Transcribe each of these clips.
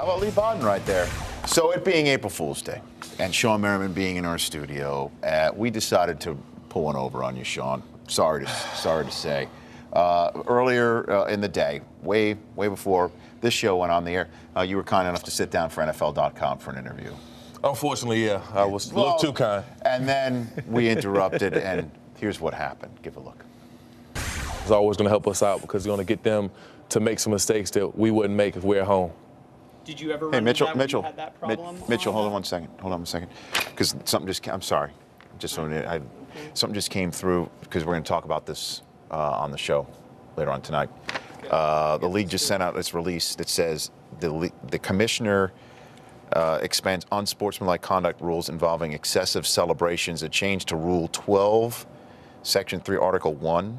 How about Lee Bodden right there? So it being April Fool's Day and Shawne Merriman being in our studio, uh, we decided to pull one over on you, Shawne. Sorry to sorry to say. Uh, earlier uh, in the day, way way before this show went on the air, uh, you were kind enough to sit down for NFL.com for an interview. Unfortunately, yeah, I was a little too kind. And then we interrupted, and here's what happened. Give a look. It's always going to help us out because we're going to get them to make some mistakes that we wouldn't make if we're at home. Did you ever Hey, Mitchell, into that when Mitchell, you had that problem? Mitchell, hold on one second. Hold on one second, because something just. I'm sorry. Just so I, something just came through because we're going to talk about this uh, on the show later on tonight. Uh, the league just sent out this release that says the the commissioner uh, expands unsportsmanlike conduct rules involving excessive celebrations. A change to Rule 12, Section 3, Article 1,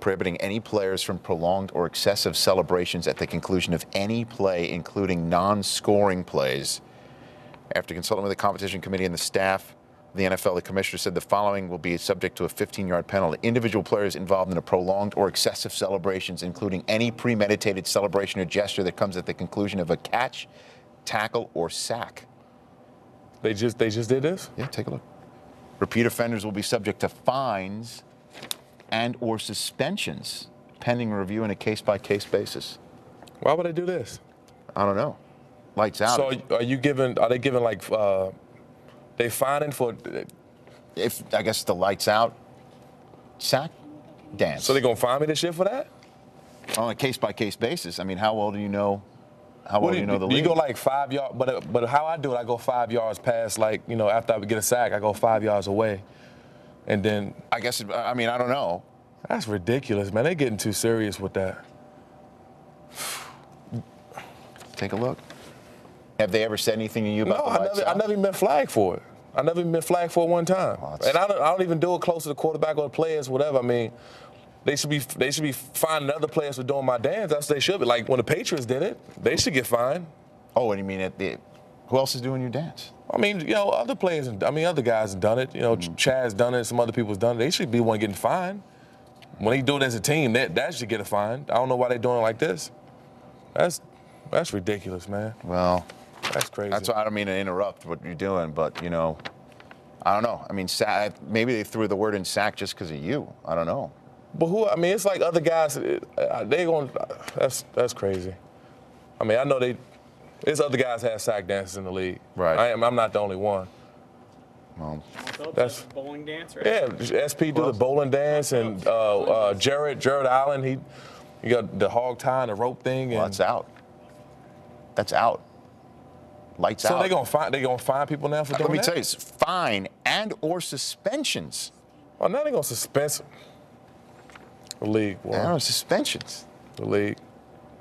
prohibiting any players from prolonged or excessive celebrations at the conclusion of any play, including non scoring plays. After consulting with the competition committee and the staff the NFL, the commissioner said the following will be subject to a 15 yard penalty. Individual players involved in a prolonged or excessive celebrations, including any premeditated celebration or gesture that comes at the conclusion of a catch, tackle, or sack. They just they just did this. Yeah, take a look. Repeat offenders will be subject to fines and or suspensions pending review on a case-by-case basis. Why would they do this? I don't know. Lights out. So are you giving? Are they giving like uh, they fining for? if I guess the lights out sack dance. So they gonna fine me this shit for that? on a case-by-case basis. I mean, how well do you know? How well do you know the do league? you go like five yards? But but how I do it, I go five yards past like you know after I get a sack, I go five yards away, and then I guess. I mean, I don't know. that's ridiculous, man. They're getting too serious with that. Take a look. Have they ever said anything to you No, about the I never, I never even been flagged for it. I never even been flagged for it one time. That's- and I don't, I don't even do it close to the quarterback or the players, whatever. I mean, they should be they should be finding other players for doing my dance. That's what they should be. Like when the Patriots did it, they should get fined. Oh, and you mean at the? Who else is doing your dance? I mean, you know, other players, I mean, other guys have done it. You know, Mm. Chad's done it. Some other people's done it. They should be one getting fined. When they do it as a team, that that should get a fine. I don't know why they're doing it like this. That's that's ridiculous, man. Well, That's crazy. that's why I don't mean to interrupt what you're doing, but you know, I don't know. I mean, sa- maybe they threw the word in sack just because of you. I don't know. But who? I mean, it's like other guys. uh, They going. That's that's crazy. I mean, I know they. There's other guys have sack dances in the league. Right. I am. I'm not the only one. Well, Phillips That's- has bowling dance, right? Yeah, SP do the bowling dance, and uh, uh, Jared Jared Allen. He, you got the hog tie and the rope thing, well, and that's out. That's out. Lights so out. So they gonna find they gonna find people now for doing Let me that. tell you, it's fine and or suspensions. Oh, now they gonna suspend the league. Boy. I suspensions. The league.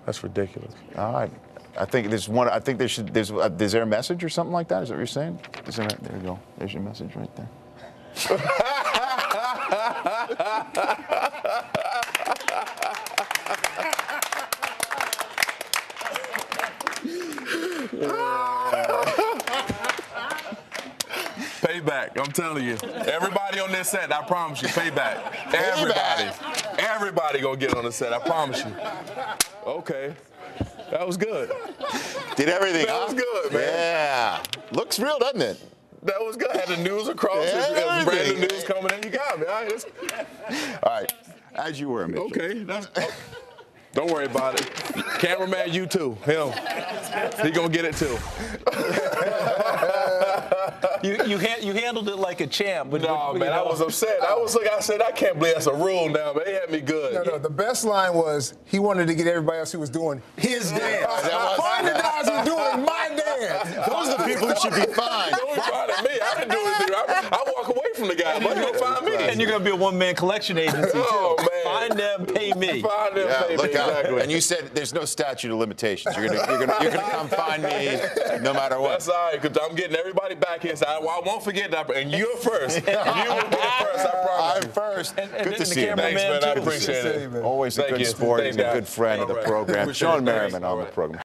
That's ridiculous. All right. I think there's one. I think there should. There's. Uh, is there a message or something like that? Is that what you're saying? Is there, there you go. There's your message right there. Payback, I'm telling you. Everybody on this set, I promise you, payback. Everybody. Everybody gonna get on the set, I promise you. Okay. That was good. Did everything? That huh? was good, man. Yeah. Looks real, doesn't it? That was good. I Had the news across. Yeah, It's- it's brand everything. new news coming in. You got me. All right. All right. As you were, Mitchell. okay. That's, don't worry about it. Cameraman, you too. Him. He gonna get it too. You you, ha- you handled it like a champ. But, No, but, man, you I was upset. I was like, I said, I can't believe that's a rule now, man. They had me good. No, no, the best line was he wanted to get everybody else who was doing his dance. Find the guys who doing my dance. Those are the people who should be fined. Don't be proud of me. I didn't do anything. I, I walk away from the guy, but you gonna find me. and you're gonna be a one-man collection agency too. Oh, man. Find them, pay me. Find them, Yeah, baby. look out. exactly. And you said there's no statute of limitations. You're gonna, you're gonna, you're gonna come find me no matter what. That's all right, because I'm getting everybody back here. So I, I won't forget that. And you're first. You will be first, I promise. I'm first. And- and Good to see you, man. Thanks, man. I appreciate Good to see it. Always a Thank good you. sport Thanks, and a good friend of the All right. program. Appreciate Shawne. Merriman on the program.